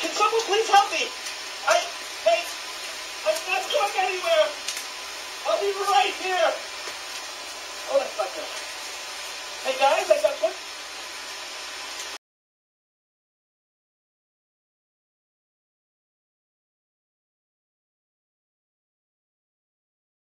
Can someone please help me? I, hey, I'm not going anywhere. I'll be right here. Oh, that's not good. Hey guys, I got